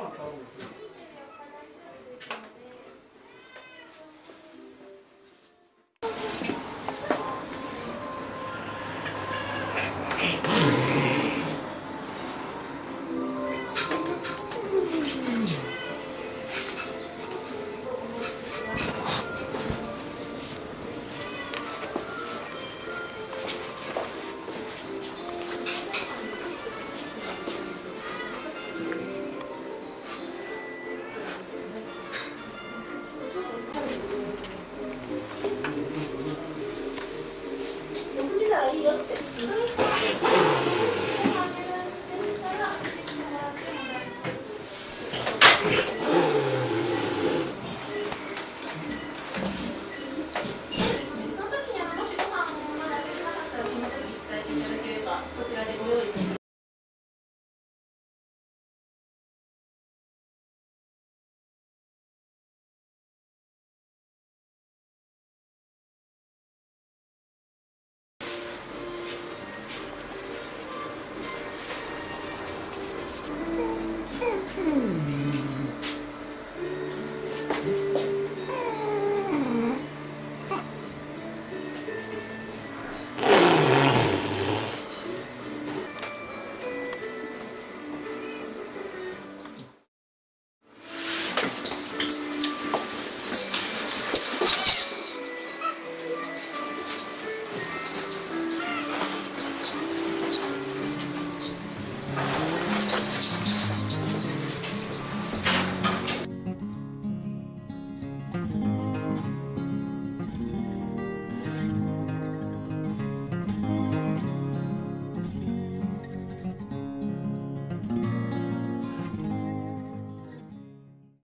Tamam tamam. Mm-hmm. いいね。